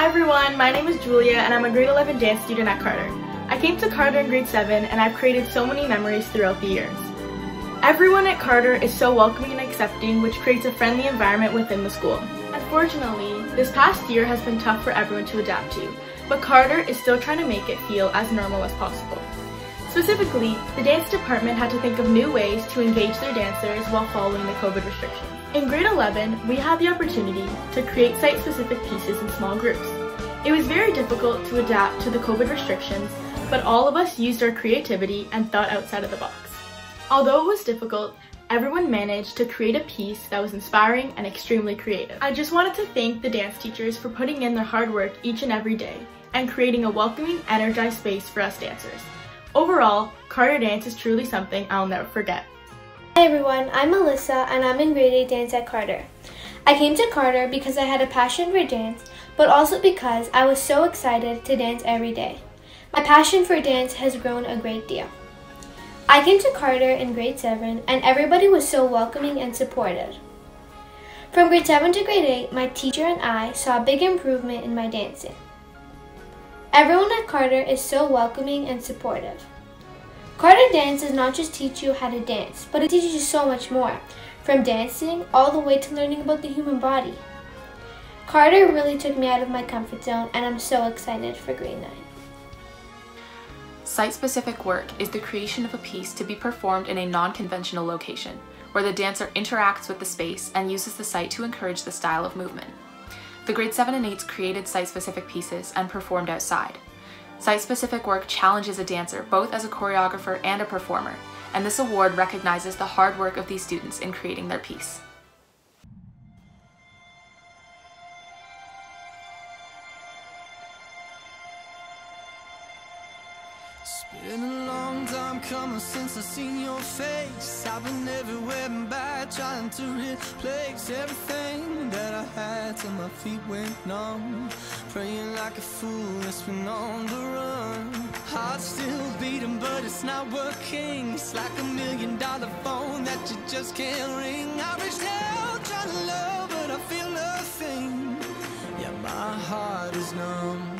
Hi everyone, my name is Julia and I'm a grade 11 dance student at Carter. I came to Carter in grade 7 and I've created so many memories throughout the years. Everyone at Carter is so welcoming and accepting which creates a friendly environment within the school. Unfortunately, this past year has been tough for everyone to adapt to, but Carter is still trying to make it feel as normal as possible. Specifically, the dance department had to think of new ways to engage their dancers while following the COVID restrictions. In grade 11, we had the opportunity to create site-specific pieces in small groups. It was very difficult to adapt to the COVID restrictions, but all of us used our creativity and thought outside of the box. Although it was difficult, everyone managed to create a piece that was inspiring and extremely creative. I just wanted to thank the dance teachers for putting in their hard work each and every day and creating a welcoming, energized space for us dancers. Overall, Carter Dance is truly something I'll never forget. Hi everyone, I'm Melissa and I'm in grade 8 dance at Carter. I came to Carter because I had a passion for dance, but also because I was so excited to dance every day. My passion for dance has grown a great deal. I came to Carter in grade 7 and everybody was so welcoming and supportive. From grade 7 to grade 8, my teacher and I saw a big improvement in my dancing. Everyone at Carter is so welcoming and supportive. Carter Dance does not just teach you how to dance, but it teaches you so much more, from dancing all the way to learning about the human body. Carter really took me out of my comfort zone and I'm so excited for grade 9. Site-specific work is the creation of a piece to be performed in a non-conventional location, where the dancer interacts with the space and uses the site to encourage the style of movement. The grade 7 and 8s created site-specific pieces and performed outside. Site-specific work challenges a dancer both as a choreographer and a performer, and this award recognizes the hard work of these students in creating their piece. It's been a long time coming since I seen your face I've been everywhere back trying to replace everything that I had till my feet went numb. Praying like a fool, it's been on the run. Heart still beating but it's not working. It's like a million dollar phone that you just can't ring. I reached out trying to love but I feel nothing. Yeah, my heart is numb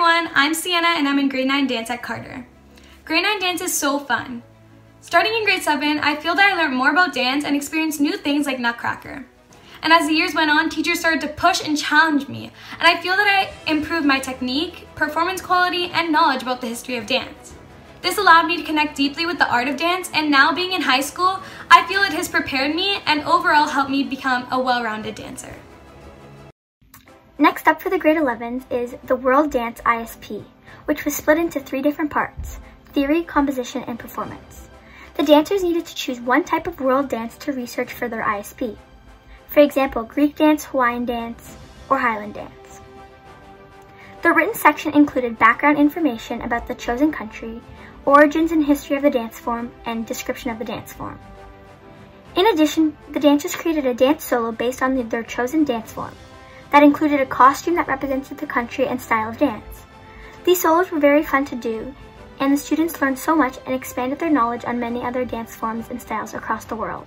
everyone, I'm Sienna and I'm in grade 9 dance at Carter. Grade 9 dance is so fun. Starting in grade 7, I feel that I learned more about dance and experienced new things like Nutcracker. And as the years went on, teachers started to push and challenge me, and I feel that I improved my technique, performance quality, and knowledge about the history of dance. This allowed me to connect deeply with the art of dance, and now being in high school, I feel it has prepared me and overall helped me become a well-rounded dancer. Next up for the grade 11s is the World Dance ISP, which was split into three different parts, theory, composition, and performance. The dancers needed to choose one type of world dance to research for their ISP. For example, Greek dance, Hawaiian dance, or Highland dance. The written section included background information about the chosen country, origins and history of the dance form, and description of the dance form. In addition, the dancers created a dance solo based on their chosen dance form that included a costume that represented the country and style of dance. These solos were very fun to do, and the students learned so much and expanded their knowledge on many other dance forms and styles across the world.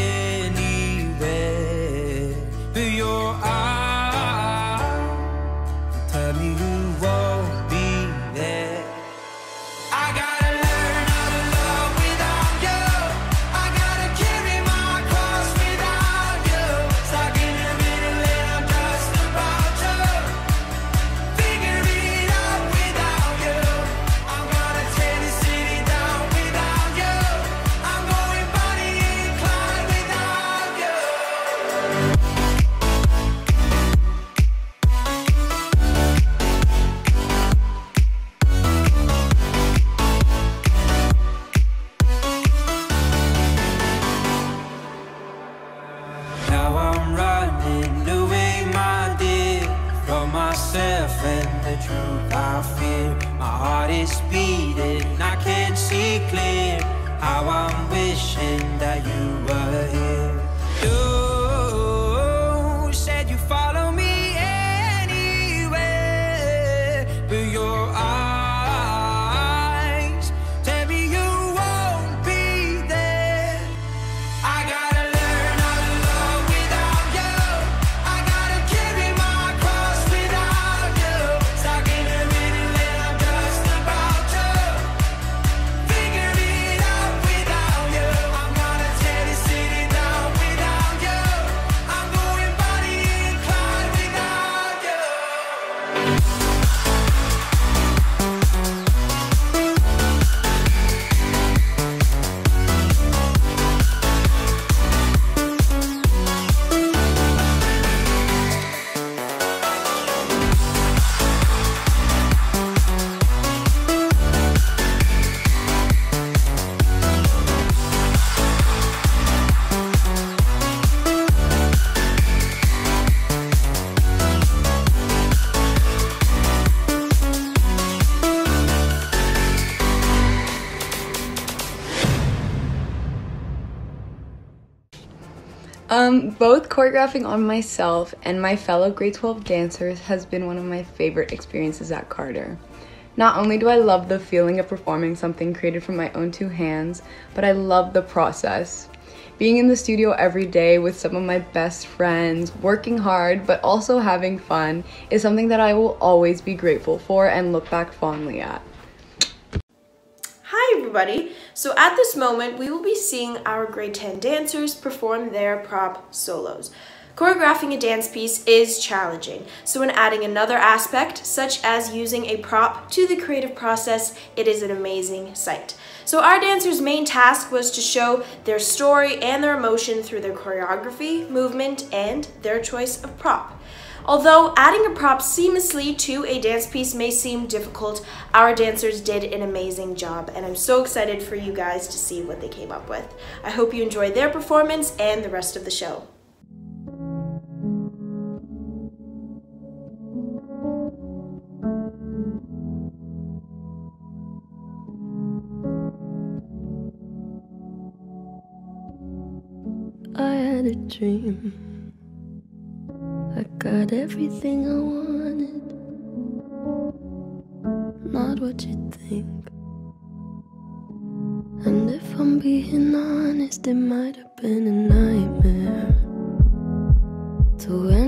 Um, both choreographing on myself and my fellow grade 12 dancers has been one of my favorite experiences at Carter. Not only do I love the feeling of performing something created from my own two hands, but I love the process. Being in the studio every day with some of my best friends, working hard, but also having fun is something that I will always be grateful for and look back fondly at. Hi everybody! So at this moment, we will be seeing our grade 10 dancers perform their prop solos. Choreographing a dance piece is challenging, so when adding another aspect, such as using a prop to the creative process, it is an amazing sight. So our dancers' main task was to show their story and their emotion through their choreography, movement, and their choice of prop. Although adding a prop seamlessly to a dance piece may seem difficult, our dancers did an amazing job, and I'm so excited for you guys to see what they came up with. I hope you enjoy their performance and the rest of the show. I had a dream I got everything I wanted. Not what you think. And if I'm being honest, it might have been a nightmare to anyone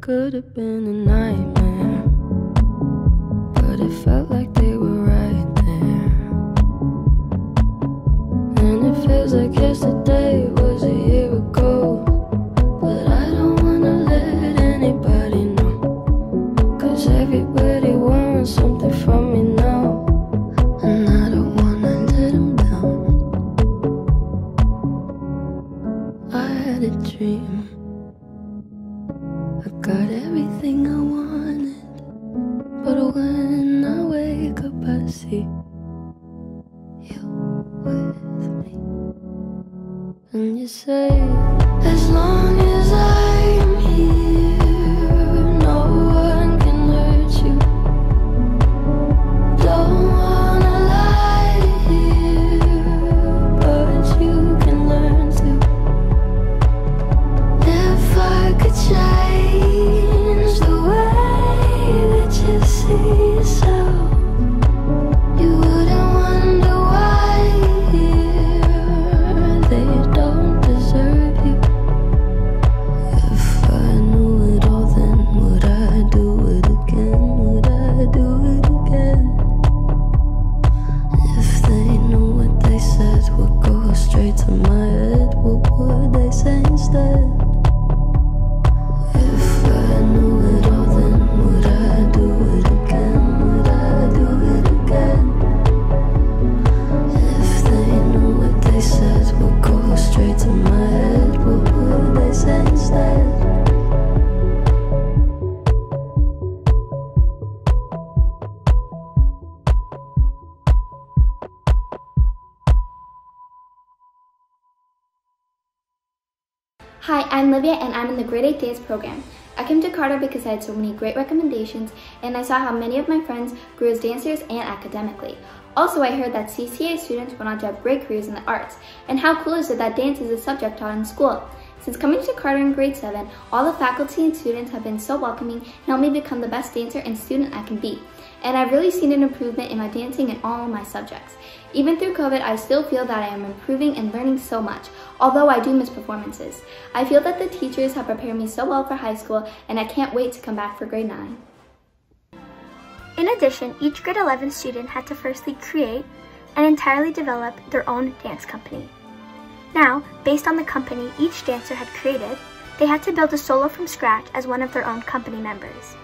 could have been a nightmare, Hi, I'm Livia and I'm in the Grade 8 Dance program. I came to Carter because I had so many great recommendations and I saw how many of my friends grew as dancers and academically. Also, I heard that CCA students went on to have great careers in the arts. And how cool is it that dance is a subject taught in school? Since coming to Carter in grade 7, all the faculty and students have been so welcoming and helped me become the best dancer and student I can be. And I've really seen an improvement in my dancing in all of my subjects. Even through COVID, I still feel that I am improving and learning so much, although I do miss performances. I feel that the teachers have prepared me so well for high school, and I can't wait to come back for grade 9. In addition, each grade 11 student had to firstly create and entirely develop their own dance company. Now, based on the company each dancer had created, they had to build a solo from scratch as one of their own company members.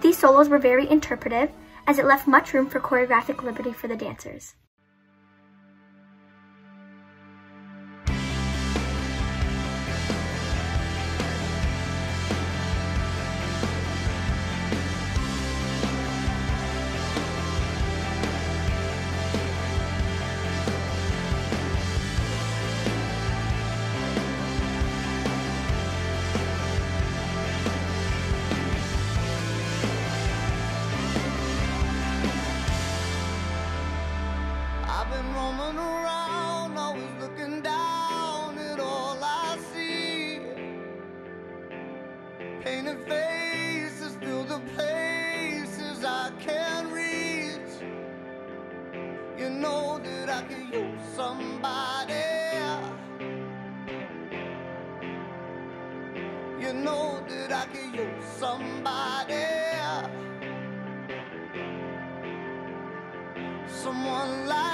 These solos were very interpretive, as it left much room for choreographic liberty for the dancers. Know that I could use somebody. You know that I could use somebody. Someone like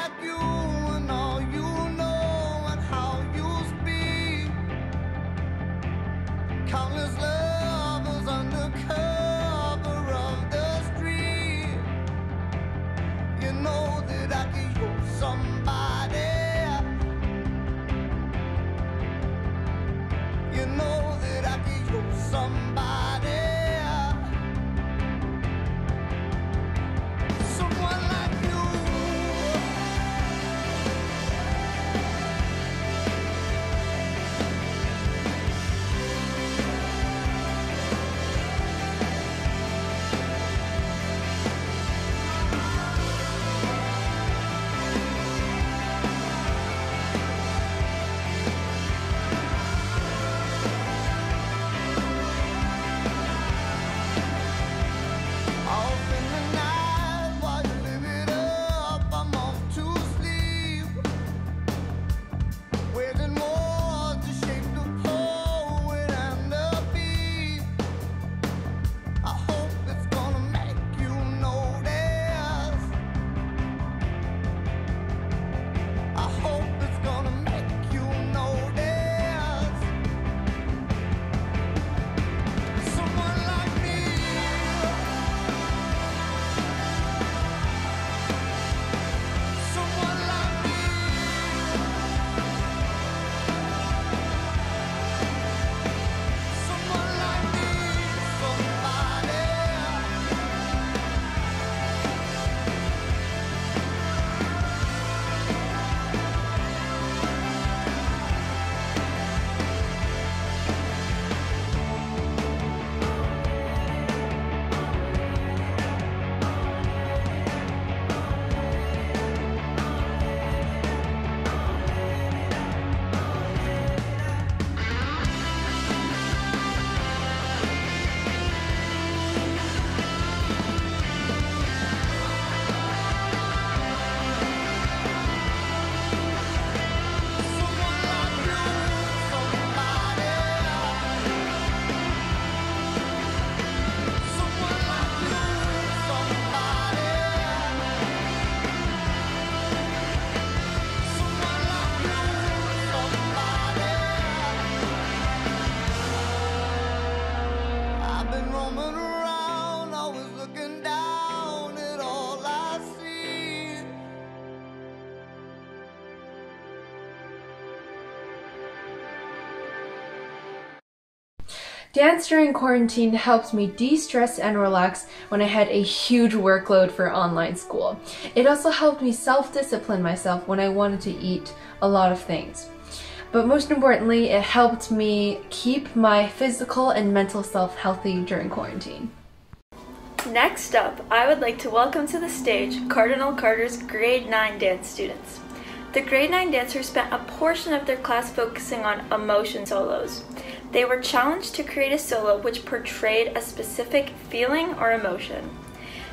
Dance during quarantine helped me de stress and relax when I had a huge workload for online school. It also helped me self discipline myself when I wanted to eat a lot of things. But most importantly, it helped me keep my physical and mental self healthy during quarantine. Next up, I would like to welcome to the stage Cardinal Carter's grade 9 dance students. The grade 9 dancers spent a portion of their class focusing on emotion solos. They were challenged to create a solo which portrayed a specific feeling or emotion.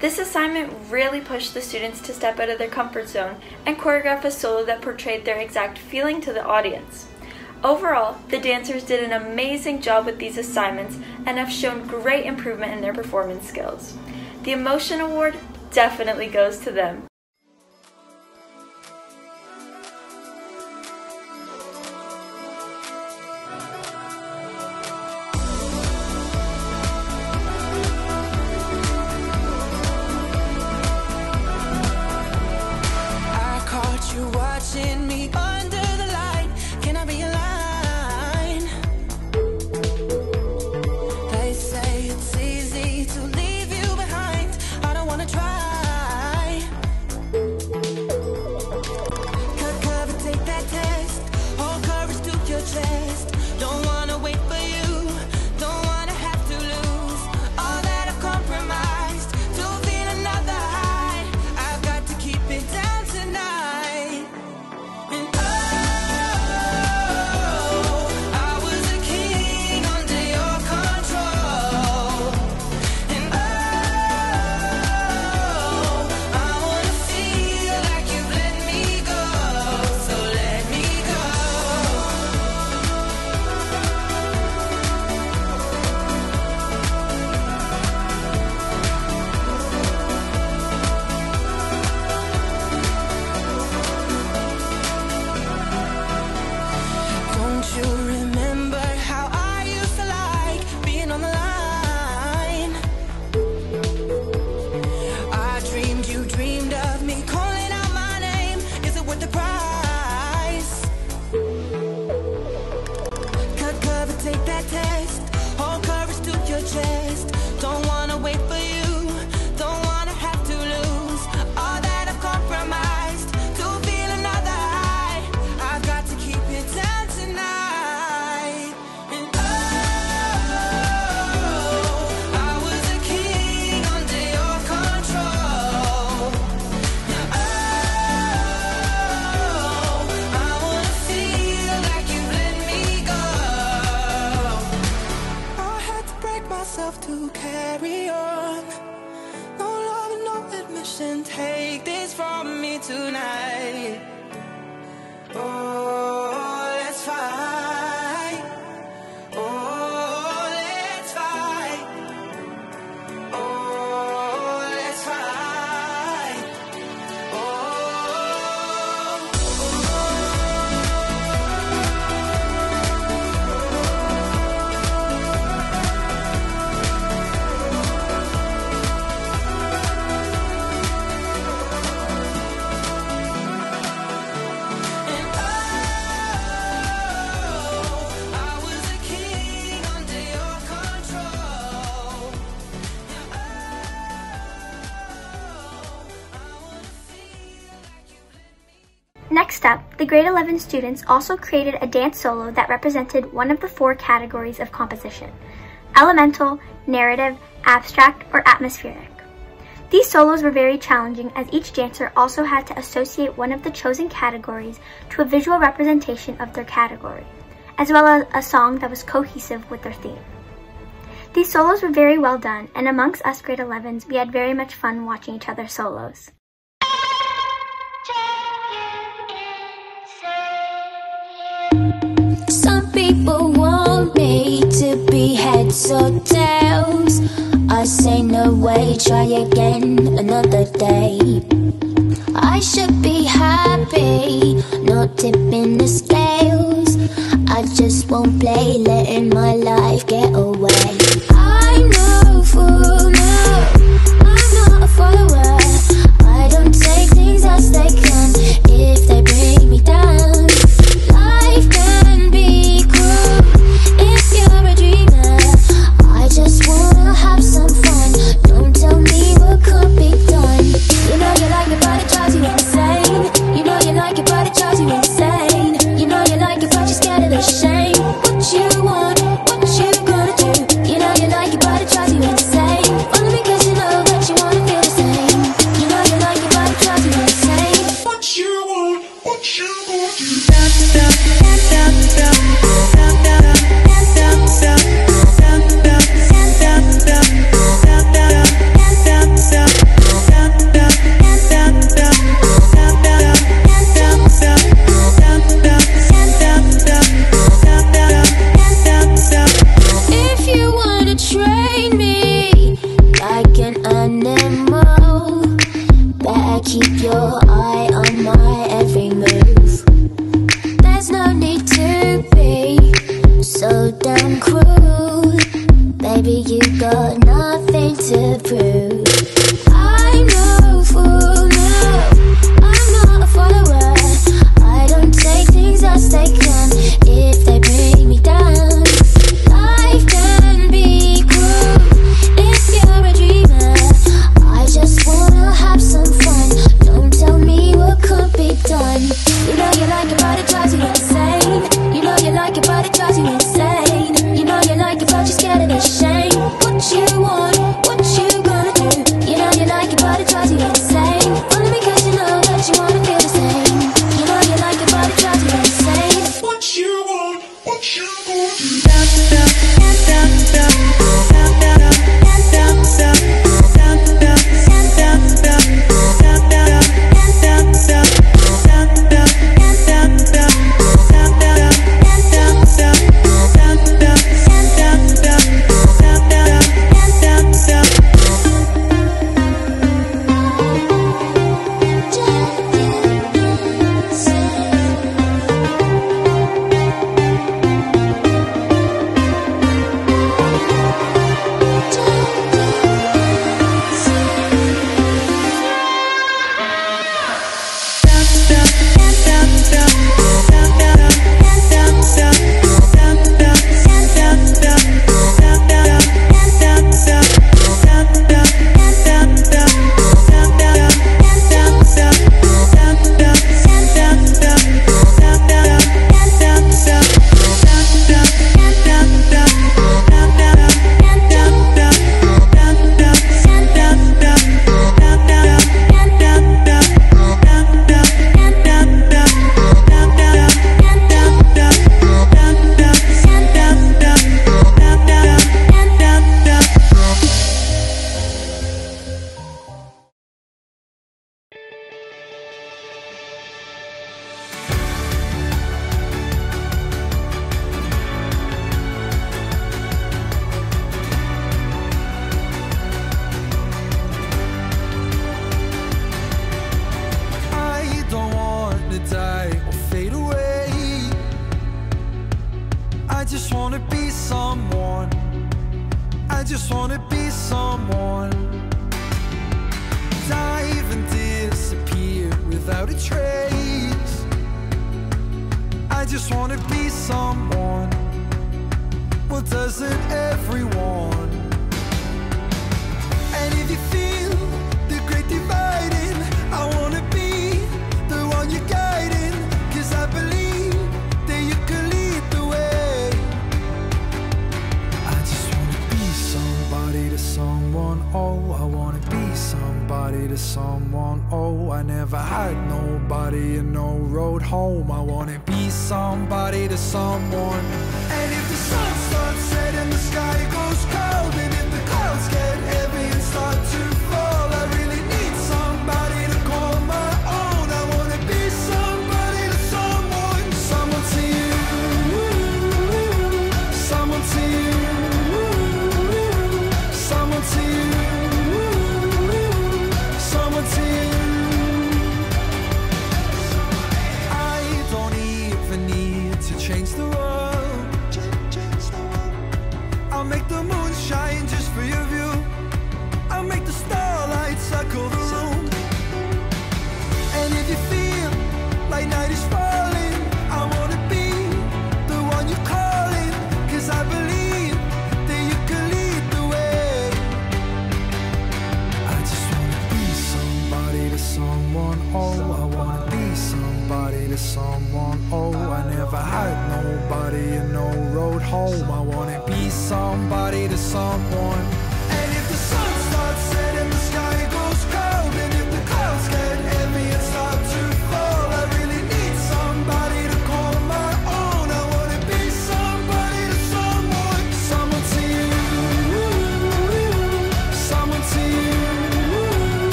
This assignment really pushed the students to step out of their comfort zone and choreograph a solo that portrayed their exact feeling to the audience. Overall, the dancers did an amazing job with these assignments and have shown great improvement in their performance skills. The Emotion Award definitely goes to them. The grade 11 students also created a dance solo that represented one of the four categories of composition, elemental, narrative, abstract, or atmospheric. These solos were very challenging as each dancer also had to associate one of the chosen categories to a visual representation of their category, as well as a song that was cohesive with their theme. These solos were very well done, and amongst us grade 11s, we had very much fun watching each other's solos. people want me to be heads or tails. I say no way, try again another day. I should be happy, not tipping the scales. I just won't play, letting my life get away. I know for no, I'm not a follower. I don't take things as they come.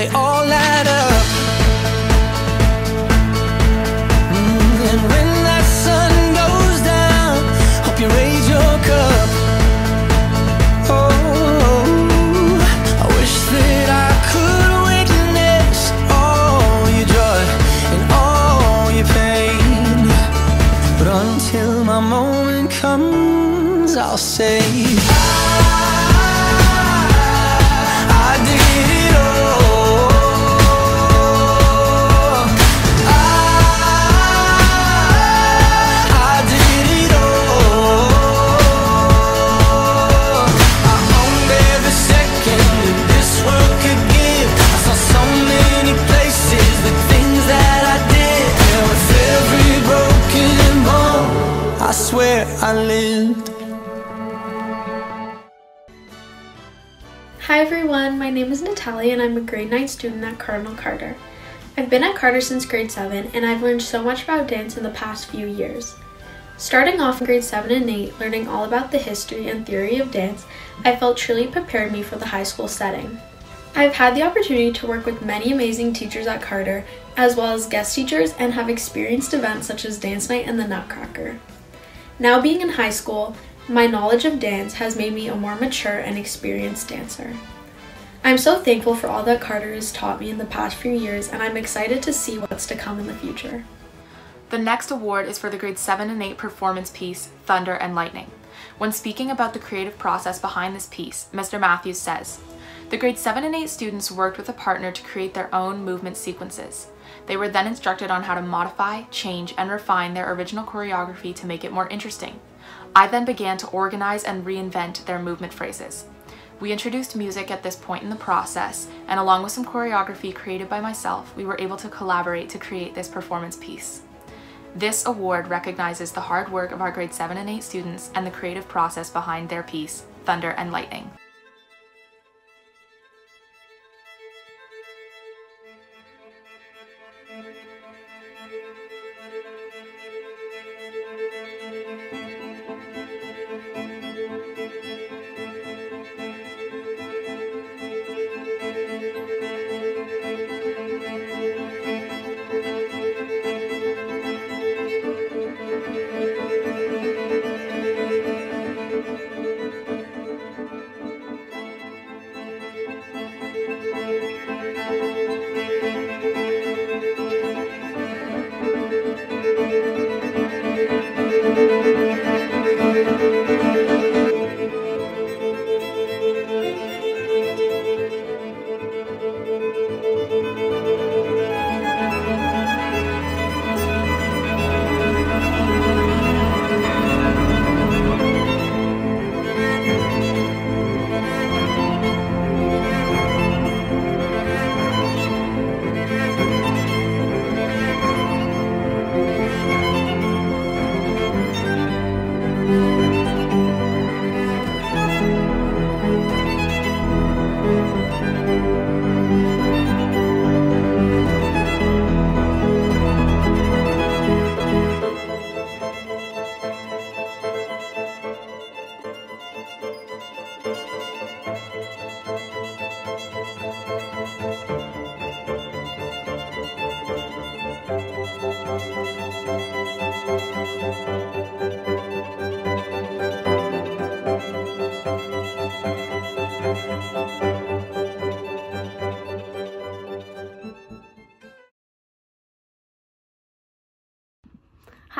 they all add up. Name is Natalie and I'm a grade 9 student at Cardinal Carter. I've been at Carter since grade 7 and I've learned so much about dance in the past few years. Starting off in grade 7 and 8, learning all about the history and theory of dance, I felt truly prepared me for the high school setting. I've had the opportunity to work with many amazing teachers at Carter, as well as guest teachers, and have experienced events such as Dance Night and the Nutcracker. Now being in high school, my knowledge of dance has made me a more mature and experienced dancer. I'm so thankful for all that Carter has taught me in the past few years, and I'm excited to see what's to come in the future. The next award is for the grade 7 and 8 performance piece, Thunder and Lightning. When speaking about the creative process behind this piece, Mr. Matthews says, The grade 7 and 8 students worked with a partner to create their own movement sequences. They were then instructed on how to modify, change, and refine their original choreography to make it more interesting. I then began to organize and reinvent their movement phrases. We introduced music at this point in the process, and along with some choreography created by myself, we were able to collaborate to create this performance piece. This award recognizes the hard work of our grade 7 and 8 students and the creative process behind their piece, Thunder and Lightning.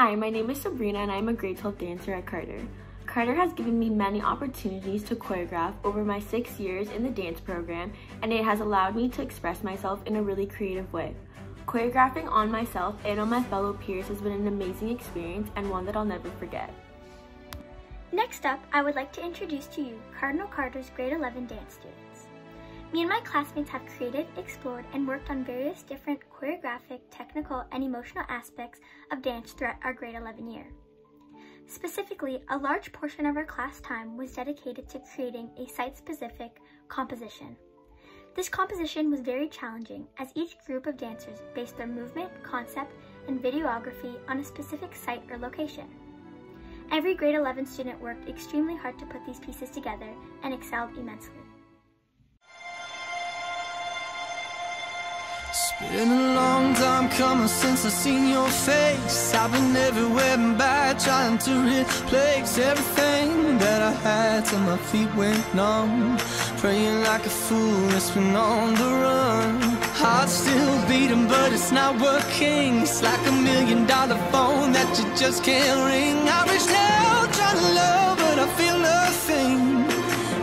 Hi, my name is Sabrina and I'm a grade 12 dancer at Carter. Carter has given me many opportunities to choreograph over my six years in the dance program and it has allowed me to express myself in a really creative way. Choreographing on myself and on my fellow peers has been an amazing experience and one that I'll never forget. Next up, I would like to introduce to you Cardinal Carter's grade 11 dance students. Me and my classmates have created, explored, and worked on various different choreographic, technical, and emotional aspects of dance throughout our grade 11 year. Specifically, a large portion of our class time was dedicated to creating a site-specific composition. This composition was very challenging as each group of dancers based their movement, concept, and videography on a specific site or location. Every grade 11 student worked extremely hard to put these pieces together and excelled immensely. It's been a long time coming since I seen your face. I've been everywhere and back trying to replace everything that I had till my feet went numb. Praying like a fool that's been on the run. Heart still beating but it's not working. It's like a million dollar phone that you just can't ring. I reach out trying to love but I feel nothing.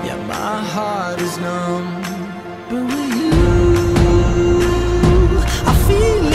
Yeah, my heart is numb. But with you I feel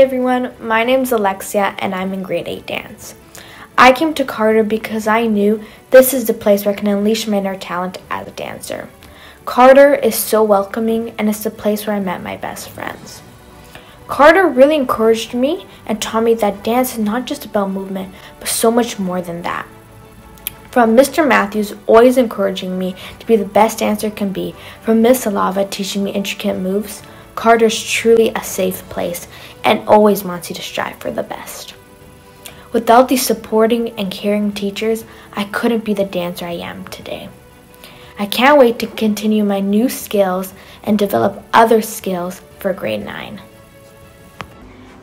everyone, my name's Alexia and I'm in grade 8 dance. I came to Carter because I knew this is the place where I can unleash my inner talent as a dancer. Carter is so welcoming and it's the place where I met my best friends. Carter really encouraged me and taught me that dance is not just about movement, but so much more than that. From Mr. Matthews always encouraging me to be the best dancer can be, from Miss Salava teaching me intricate moves, Carter's truly a safe place and always wants you to strive for the best. Without these supporting and caring teachers, I couldn't be the dancer I am today. I can't wait to continue my new skills and develop other skills for grade 9.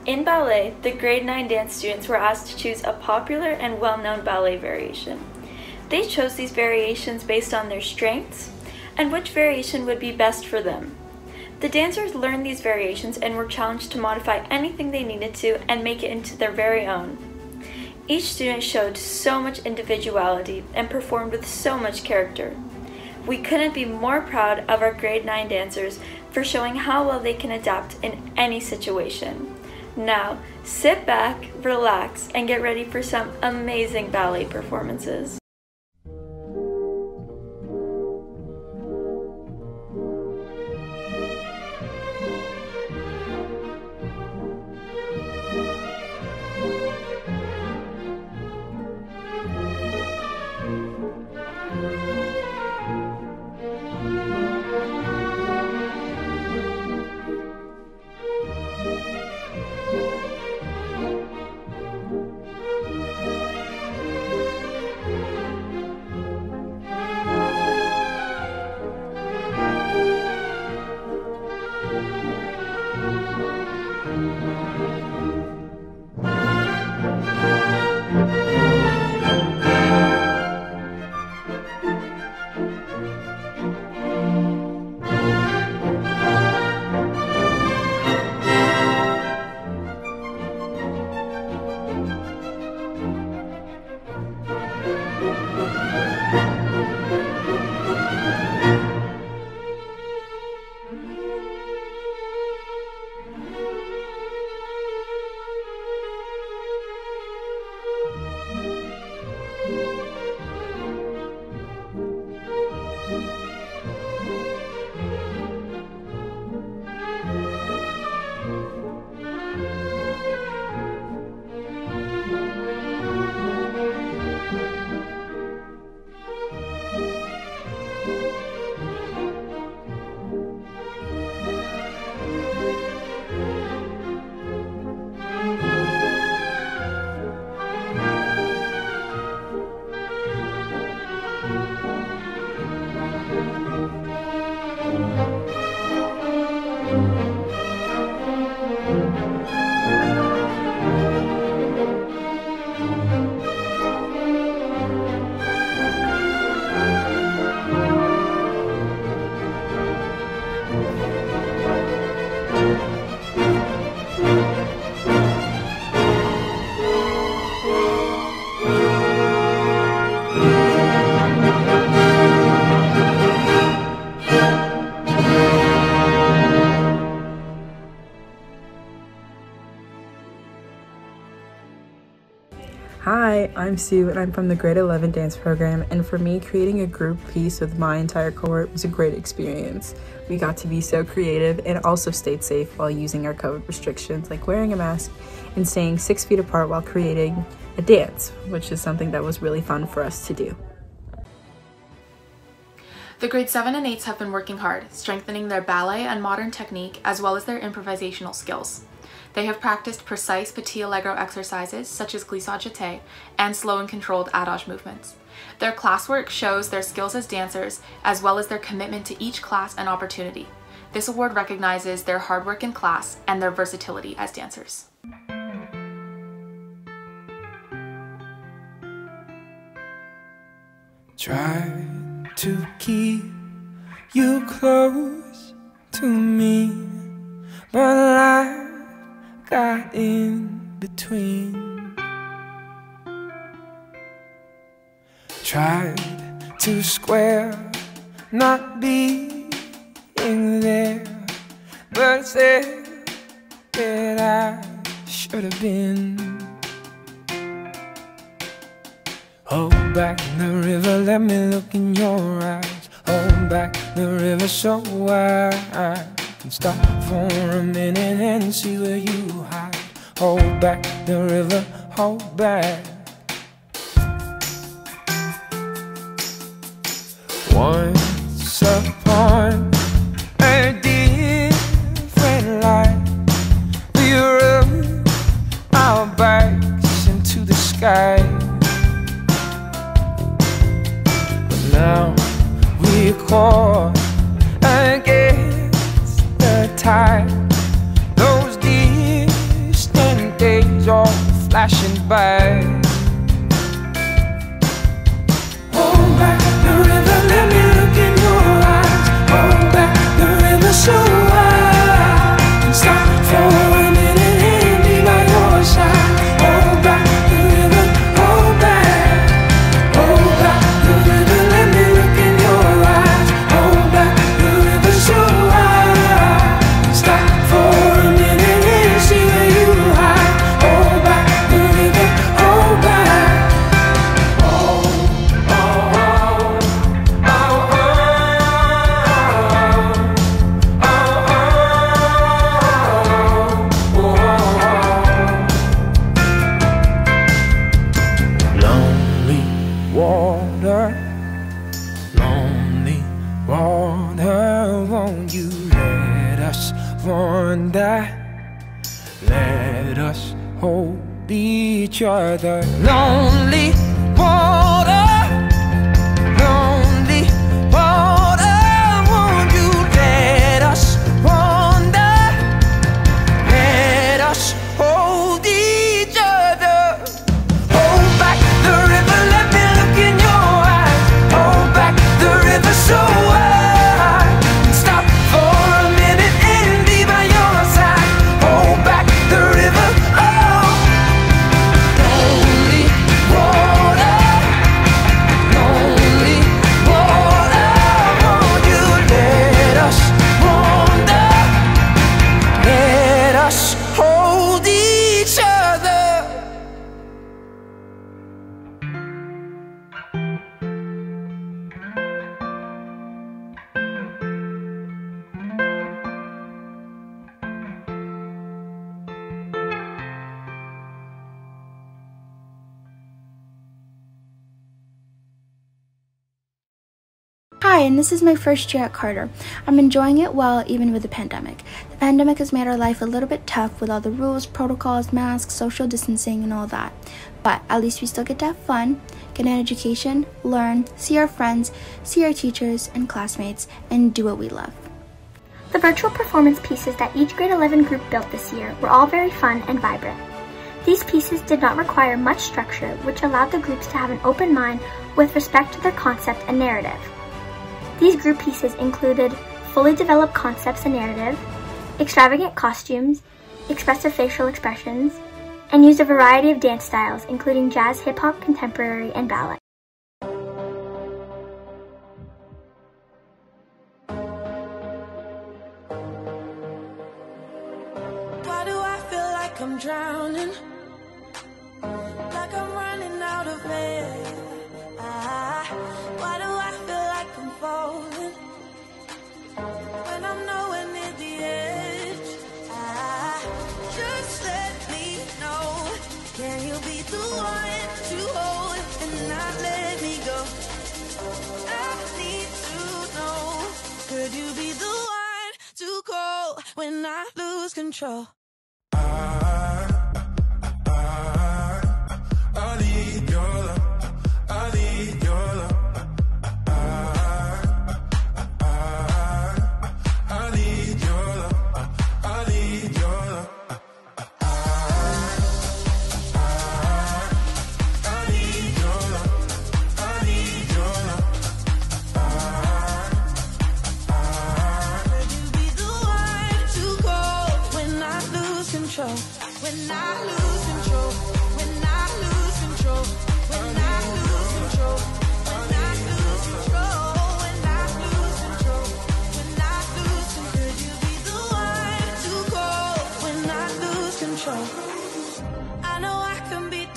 In ballet, the grade 9 dance students were asked to choose a popular and well known ballet variation. They chose these variations based on their strengths and which variation would be best for them. The dancers learned these variations and were challenged to modify anything they needed to and make it into their very own. Each student showed so much individuality and performed with so much character. We couldn't be more proud of our grade 9 dancers for showing how well they can adapt in any situation. Now, sit back, relax, and get ready for some amazing ballet performances. I'm Sue and I'm from the grade 11 dance program and for me creating a group piece with my entire cohort was a great experience. We got to be so creative and also stayed safe while using our COVID restrictions like wearing a mask and staying six feet apart while creating a dance, which is something that was really fun for us to do. The grade 7 and 8s have been working hard, strengthening their ballet and modern technique as well as their improvisational skills. They have practiced precise petit allegro exercises such as glissade jeté and slow and controlled adage movements. Their classwork shows their skills as dancers as well as their commitment to each class and opportunity. This award recognizes their hard work in class and their versatility as dancers. Tried to keep you close to me, but got in between. Tried to square not being there, but said that I should have been. Hold back the river, let me look in your eyes. Hold back the river so I can stop for a minute and see where you hide. Hold back the river, hold back. Once upon a different life, we rode our bikes into the sky. But now we're caught tide. Those distant days all flashing by. This is my first year at Carter. I'm enjoying it well, even with the pandemic. The pandemic has made our life a little bit tough with all the rules, protocols, masks, social distancing, and all that. But at least we still get to have fun, get an education, learn, see our friends, see our teachers and classmates, and do what we love. The virtual performance pieces that each grade 11 group built this year were all very fun and vibrant. These pieces did not require much structure, which allowed the groups to have an open mind with respect to their concept and narrative. These group pieces included fully developed concepts and narrative, extravagant costumes, expressive facial expressions, and used a variety of dance styles, including jazz, hip hop, contemporary, and ballet. Why do I feel like I'm drowning? Like I'm running out of air. When I'm nowhere near the edge. Ah, just let me know. Can you be the one to hold and not let me go? I need to know. Could you be the one to call when I lose control? I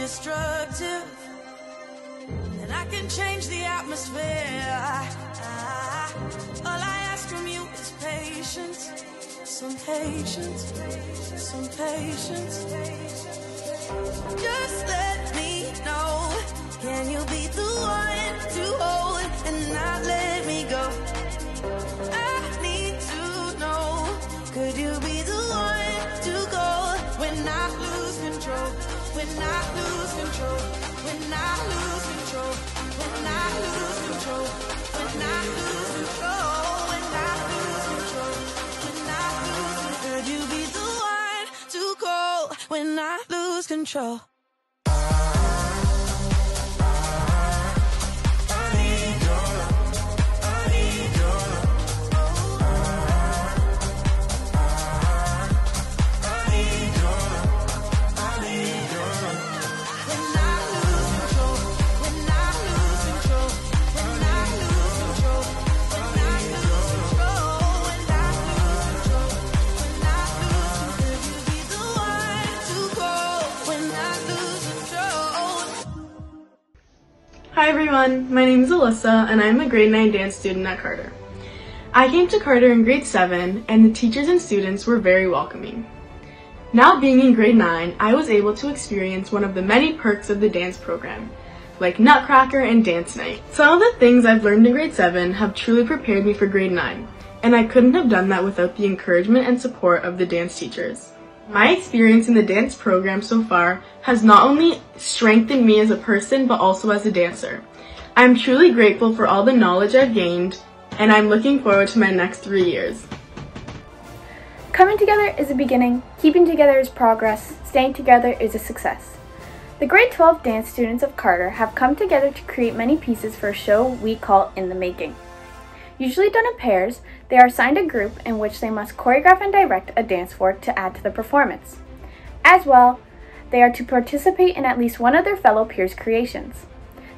destructive and I can change the atmosphere. All I ask from you is patience some patience, some patience. Just let me know. Can you be the one to hold and not let me go? I need to know. Could you be the one to go when I lose control? When I lose control? When I lose control? When I lose control? When I lose control? When I lose control? Everyone, my name is Alyssa and I'm a grade 9 dance student at Carter. I came to Carter in grade 7 and the teachers and students were very welcoming. Now being in grade 9, I was able to experience one of the many perks of the dance program, like Nutcracker and Dance Night. Some of the things I've learned in grade 7 have truly prepared me for grade 9, and I couldn't have done that without the encouragement and support of the dance teachers. My experience in the dance program so far has not only strengthened me as a person, but also as a dancer. I'm truly grateful for all the knowledge I've gained, and I'm looking forward to my next three years. Coming together is a beginning, keeping together is progress, staying together is a success. The grade 12 dance students of Carter have come together to create many pieces for a show we call In the Making. Usually done in pairs, they are assigned a group in which they must choreograph and direct a dance for to add to the performance. As well, they are to participate in at least one of their fellow peers' creations.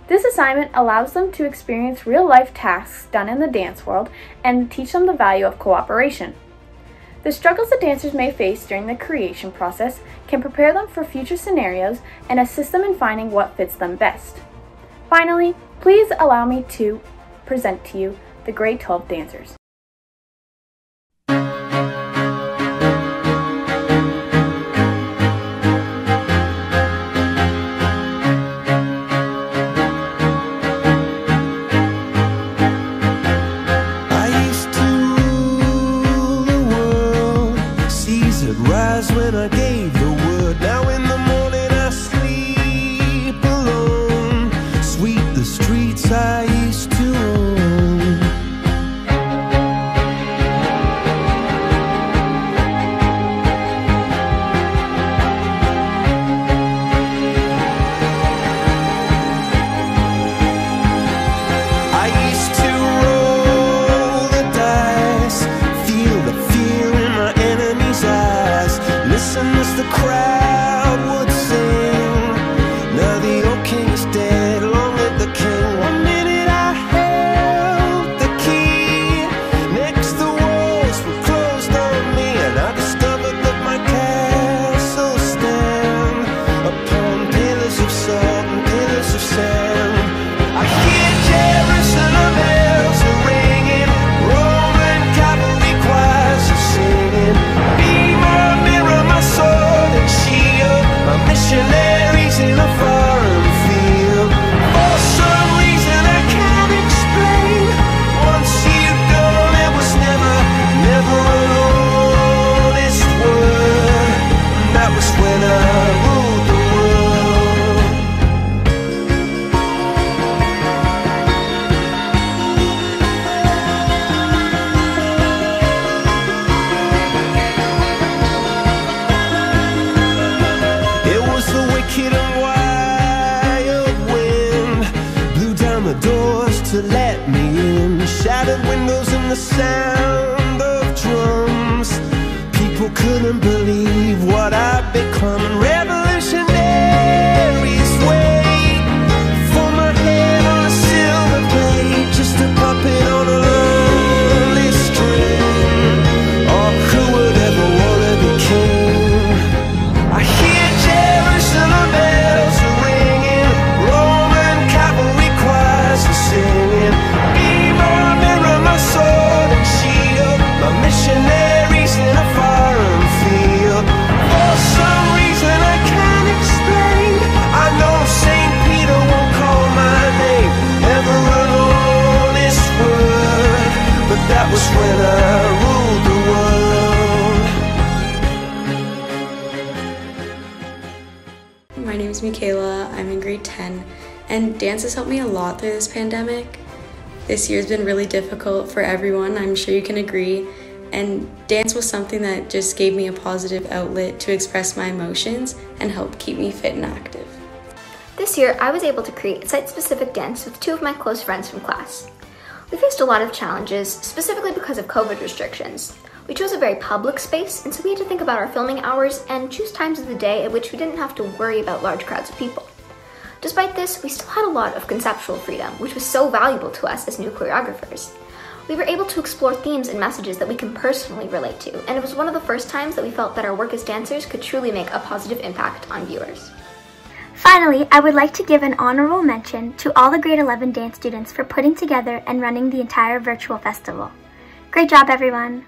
This assignment allows them to experience real life tasks done in the dance world and teach them the value of cooperation. The struggles the dancers may face during the creation process can prepare them for future scenarios and assist them in finding what fits them best. Finally, please allow me to present to you the grade 12 dancers. My missionaries windows and the sound of drums. People couldn't believe what I'd become. And dance has helped me a lot through this pandemic. This year's been really difficult for everyone, I'm sure you can agree, and dance was something that just gave me a positive outlet to express my emotions and help keep me fit and active. This year, I was able to create a site-specific dance with two of my close friends from class. We faced a lot of challenges, specifically because of COVID restrictions. We chose a very public space, and so we had to think about our filming hours and choose times of the day at which we didn't have to worry about large crowds of people. Despite this, we still had a lot of conceptual freedom, which was so valuable to us as new choreographers. We were able to explore themes and messages that we can personally relate to, and it was one of the first times that we felt that our work as dancers could truly make a positive impact on viewers. Finally, I would like to give an honorable mention to all the grade 11 dance students for putting together and running the entire virtual festival. Great job, everyone!